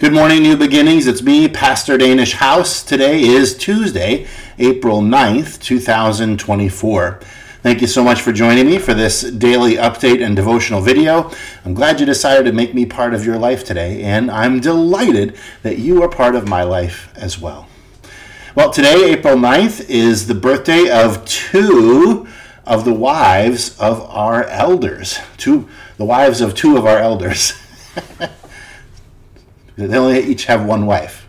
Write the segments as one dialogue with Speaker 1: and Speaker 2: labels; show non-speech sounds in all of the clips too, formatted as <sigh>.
Speaker 1: Good morning, New Beginnings. It's me, Pastor Danish House. Today is Tuesday, April 9th, 2024. Thank you so much for joining me for this daily update and devotional video. I'm glad you decided to make me part of your life today, and I'm delighted that you are part of my life as well. Well, today, April 9th, is the birthday of two of the wives of our elders. Two, the wives of two of our elders. <laughs> They only each have one wife.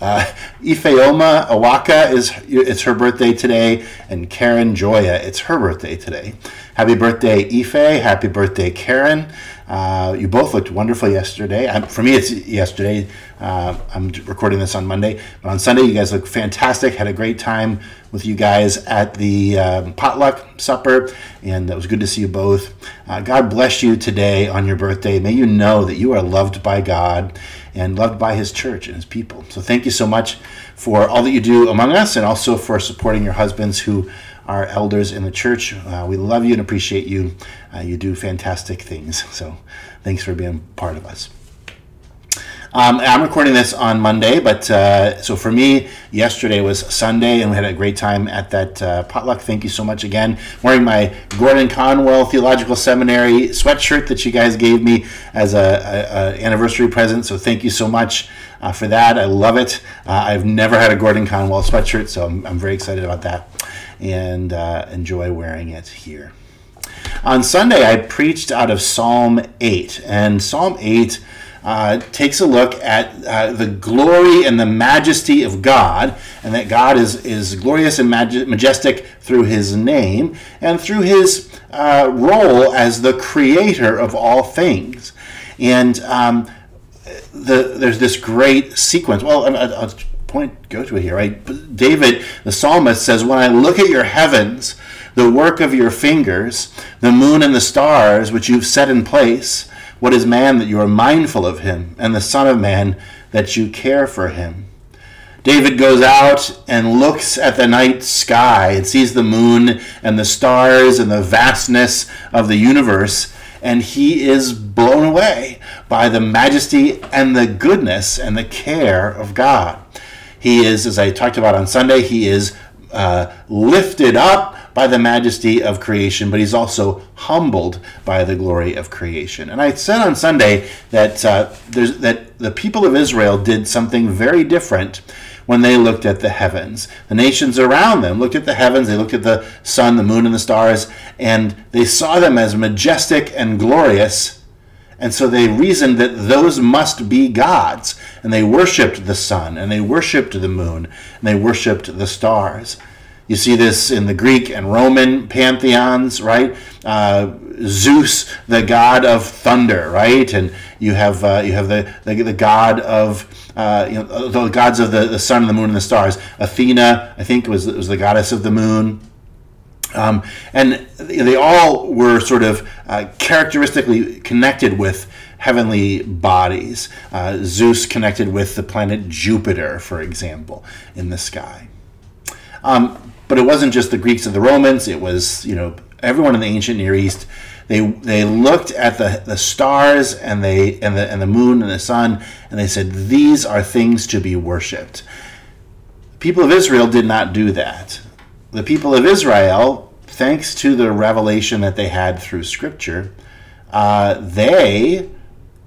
Speaker 1: Uh, Ifeoma Awaka is it's her birthday today, and Karen Joya it's her birthday today. Happy birthday, Ife! Happy birthday, Karen! Uh, you both looked wonderful yesterday. I, for me, it's yesterday. Uh, I'm recording this on Monday, but on Sunday, you guys look fantastic. Had a great time with you guys at the um, potluck supper, and it was good to see you both. Uh, God bless you today on your birthday. May you know that you are loved by God and loved by His church and His people. So thank you so much for all that you do among us, and also for supporting your husbands who are elders in the church. Uh, we love you and appreciate you. Uh, you do fantastic things. <laughs> So thanks for being part of us. Um, I'm recording this on Monday, but uh, so for me, yesterday was Sunday, and we had a great time at that uh, potluck. Thank you so much again. wearing my Gordon Conwell Theological Seminary sweatshirt that you guys gave me as a, a, a anniversary present. So thank you so much uh, for that. I love it. Uh, I've never had a Gordon Conwell sweatshirt, so I'm, I'm very excited about that and uh, enjoy wearing it here. On Sunday, I preached out of Psalm 8, and Psalm 8 uh, takes a look at uh, the glory and the majesty of God, and that God is, is glorious and majestic through his name and through his uh, role as the creator of all things. And um, the, there's this great sequence. Well, I'll, I'll point go to it here, right? David, the psalmist, says, When I look at your heavens, the work of your fingers, the moon and the stars which you've set in place, what is man that you are mindful of him, and the Son of Man that you care for him? David goes out and looks at the night sky and sees the moon and the stars and the vastness of the universe, and he is blown away by the majesty and the goodness and the care of God. He is, as I talked about on Sunday, he is uh, lifted up by the majesty of creation, but he's also humbled by the glory of creation. And I said on Sunday that uh, that the people of Israel did something very different when they looked at the heavens. The nations around them looked at the heavens, they looked at the sun, the moon, and the stars, and they saw them as majestic and glorious. And so they reasoned that those must be gods. And they worshiped the sun, and they worshiped the moon, and they worshiped the stars. You see this in the Greek and Roman pantheons, right? Uh, Zeus, the god of thunder, right? And you have uh, you have the, the, the god of uh, you know the gods of the, the sun and the moon and the stars. Athena, I think, was was the goddess of the moon. Um, and they all were sort of uh, characteristically connected with heavenly bodies. Uh, Zeus connected with the planet Jupiter, for example, in the sky. Um, but it wasn't just the Greeks and the Romans. It was, you know, everyone in the ancient Near East. They, they looked at the, the stars and they and the and the moon and the sun and they said these are things to be worshipped. The People of Israel did not do that. The people of Israel, thanks to the revelation that they had through Scripture, uh, they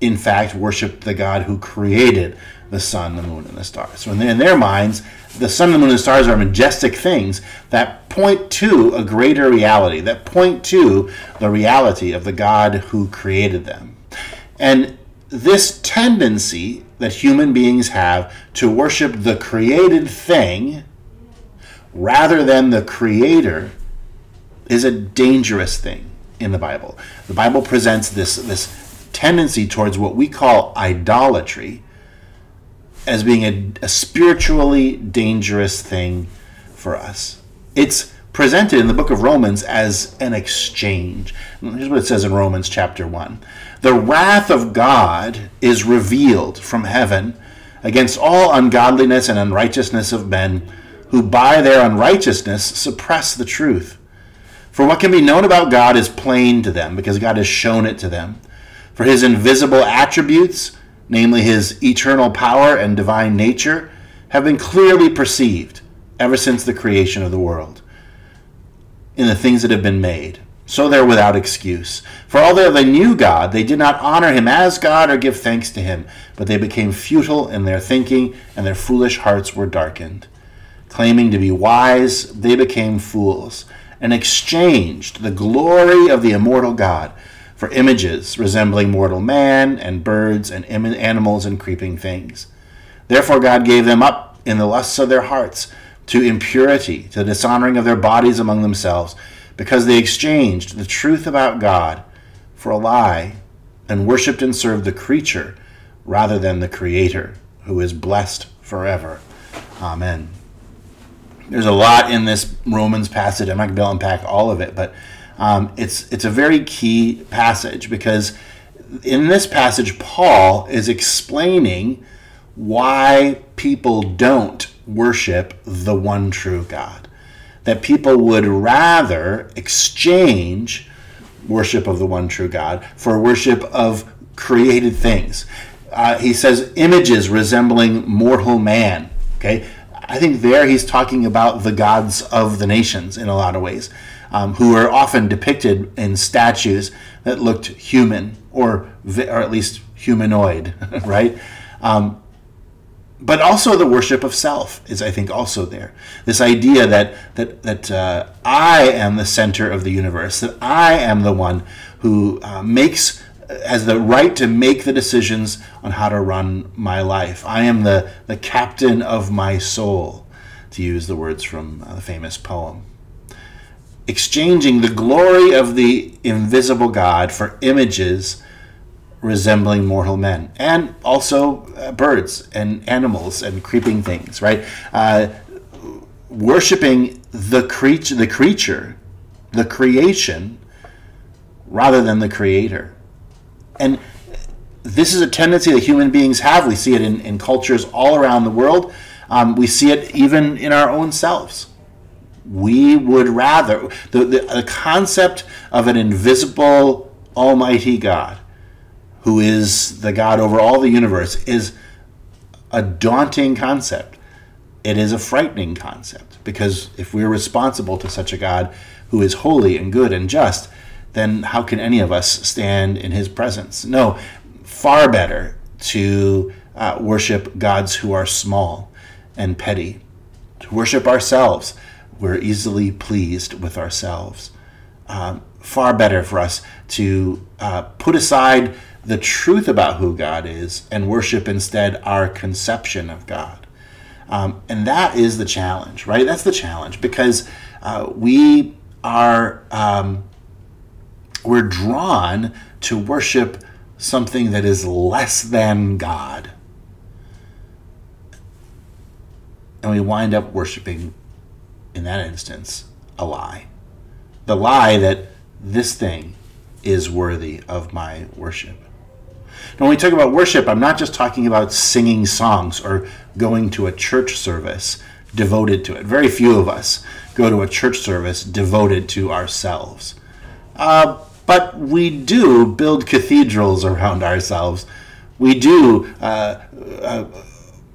Speaker 1: in fact worshiped the God who created the sun, the moon, and the stars. So in their, in their minds, the sun, the moon, and stars are majestic things that point to a greater reality, that point to the reality of the God who created them. And this tendency that human beings have to worship the created thing rather than the creator is a dangerous thing in the Bible. The Bible presents this, this tendency towards what we call idolatry, as being a, a spiritually dangerous thing for us. It's presented in the book of Romans as an exchange. Here's what it says in Romans chapter 1 The wrath of God is revealed from heaven against all ungodliness and unrighteousness of men who by their unrighteousness suppress the truth. For what can be known about God is plain to them because God has shown it to them. For his invisible attributes, namely his eternal power and divine nature, have been clearly perceived ever since the creation of the world in the things that have been made. So they're without excuse. For although they knew God, they did not honor him as God or give thanks to him, but they became futile in their thinking, and their foolish hearts were darkened. Claiming to be wise, they became fools, and exchanged the glory of the immortal God for images resembling mortal man, and birds, and animals, and creeping things. Therefore God gave them up in the lusts of their hearts to impurity, to the dishonoring of their bodies among themselves, because they exchanged the truth about God for a lie and worshipped and served the creature rather than the Creator, who is blessed forever. Amen. There's a lot in this Romans passage. I'm not going to unpack all of it, but um, it's it's a very key passage because in this passage, Paul is explaining why people don't worship the one true God. That people would rather exchange worship of the one true God for worship of created things. Uh, he says images resembling mortal man. Okay, I think there he's talking about the gods of the nations in a lot of ways, um, who are often depicted in statues that looked human or or at least humanoid, <laughs> right? Um, but also the worship of self is, I think, also there. This idea that that that uh, I am the center of the universe, that I am the one who uh, makes has the right to make the decisions on how to run my life. I am the the captain of my soul, to use the words from uh, the famous poem. Exchanging the glory of the invisible God for images resembling mortal men, and also uh, birds and animals and creeping things, right? Uh, worshipping the creature, the creature, the creation, rather than the creator. And this is a tendency that human beings have. We see it in, in cultures all around the world. Um, we see it even in our own selves. We would rather, the, the, the concept of an invisible, almighty God who is the God over all the universe, is a daunting concept. It is a frightening concept because if we're responsible to such a God who is holy and good and just, then how can any of us stand in his presence? No, far better to uh, worship gods who are small and petty, to worship ourselves. We're easily pleased with ourselves. Um, far better for us to uh, put aside the truth about who God is and worship instead our conception of God. Um, and that is the challenge, right? That's the challenge because uh, we are um, we're drawn to worship something that is less than God, and we wind up worshiping, in that instance, a lie. The lie that this thing is worthy of my worship. Now, when we talk about worship, I'm not just talking about singing songs or going to a church service devoted to it. Very few of us go to a church service devoted to ourselves. Uh, but we do build cathedrals around ourselves. We do uh, uh,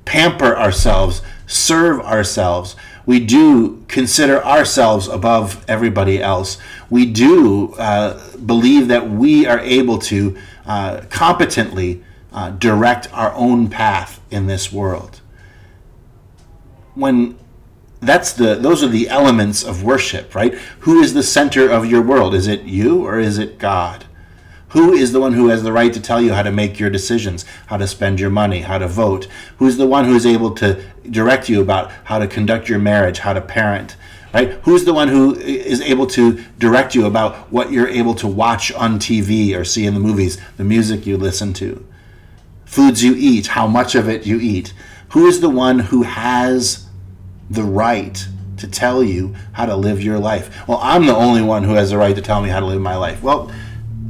Speaker 1: pamper ourselves, serve ourselves. We do consider ourselves above everybody else. We do uh, believe that we are able to uh, competently uh, direct our own path in this world. When that's the those are the elements of worship, right? Who is the center of your world? Is it you or is it God? Who is the one who has the right to tell you how to make your decisions, how to spend your money, how to vote? Who's the one who is able to direct you about how to conduct your marriage, how to parent? right? Who's the one who is able to direct you about what you're able to watch on TV or see in the movies, the music you listen to, foods you eat, how much of it you eat? Who is the one who has the right to tell you how to live your life? Well, I'm the only one who has the right to tell me how to live my life. Well,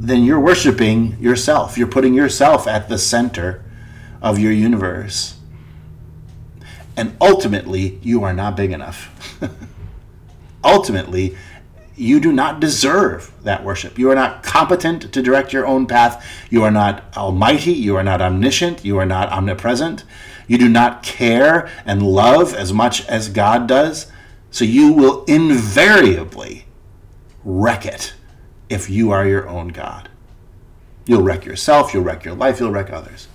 Speaker 1: then you're worshiping yourself. You're putting yourself at the center of your universe. And ultimately, you are not big enough. <laughs> ultimately, you do not deserve that worship. You are not competent to direct your own path. You are not almighty. You are not omniscient. You are not omnipresent. You do not care and love as much as God does. So you will invariably wreck it if you are your own God. You'll wreck yourself, you'll wreck your life, you'll wreck others.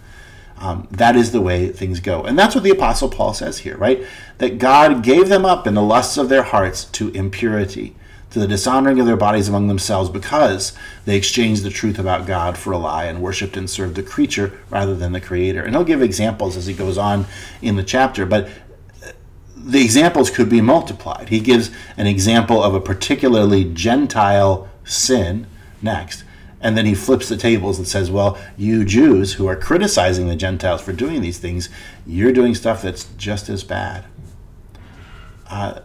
Speaker 1: Um, that is the way things go. And that's what the Apostle Paul says here, right? That God gave them up in the lusts of their hearts to impurity, to the dishonoring of their bodies among themselves, because they exchanged the truth about God for a lie and worshiped and served the creature rather than the Creator. And he'll give examples as he goes on in the chapter, but the examples could be multiplied. He gives an example of a particularly Gentile sin next. And then he flips the tables and says, Well, you Jews who are criticizing the Gentiles for doing these things, you're doing stuff that's just as bad. Uh,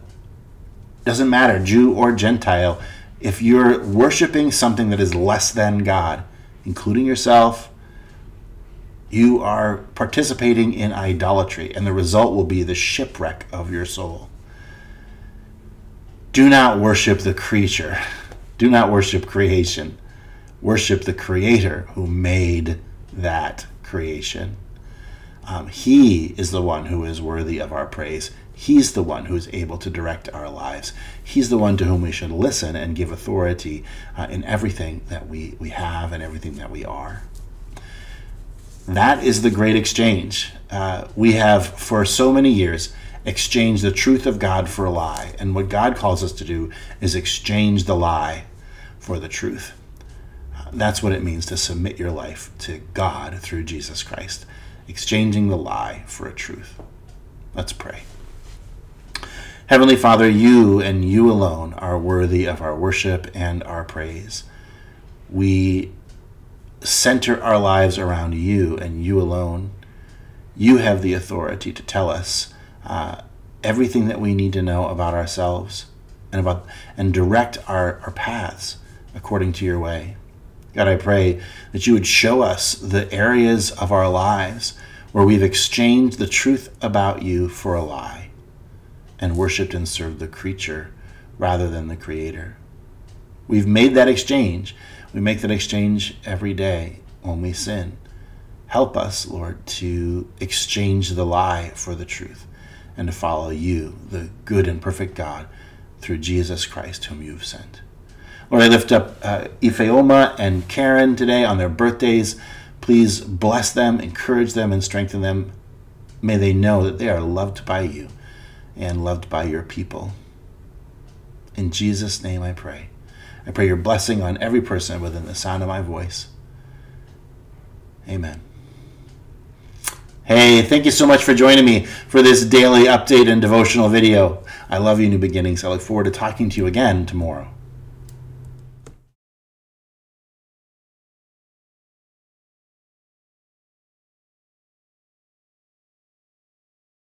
Speaker 1: doesn't matter, Jew or Gentile, if you're worshiping something that is less than God, including yourself, you are participating in idolatry, and the result will be the shipwreck of your soul. Do not worship the creature. <laughs> Do not worship creation. Worship the Creator who made that creation. Um, he is the one who is worthy of our praise. He's the one who is able to direct our lives. He's the one to whom we should listen and give authority uh, in everything that we, we have and everything that we are. That is the great exchange. Uh, we have, for so many years, exchanged the truth of God for a lie. And what God calls us to do is exchange the lie for the truth. That's what it means to submit your life to God through Jesus Christ, exchanging the lie for a truth. Let's pray. Heavenly Father, you and you alone are worthy of our worship and our praise. We center our lives around you and you alone. You have the authority to tell us uh, everything that we need to know about ourselves and about and direct our, our paths according to your way. God, I pray that you would show us the areas of our lives where we've exchanged the truth about you for a lie and worshiped and served the creature rather than the creator. We've made that exchange. We make that exchange every day when we sin. Help us, Lord, to exchange the lie for the truth and to follow you, the good and perfect God, through Jesus Christ, whom you've sent. Lord, I lift up uh, Ifeoma and Karen today on their birthdays. Please bless them, encourage them, and strengthen them. May they know that they are loved by you and loved by your people. In Jesus' name I pray. I pray your blessing on every person within the sound of my voice. Amen. Hey, thank you so much for joining me for this daily update and devotional video. I love you, New Beginnings. I look forward to talking to you again tomorrow.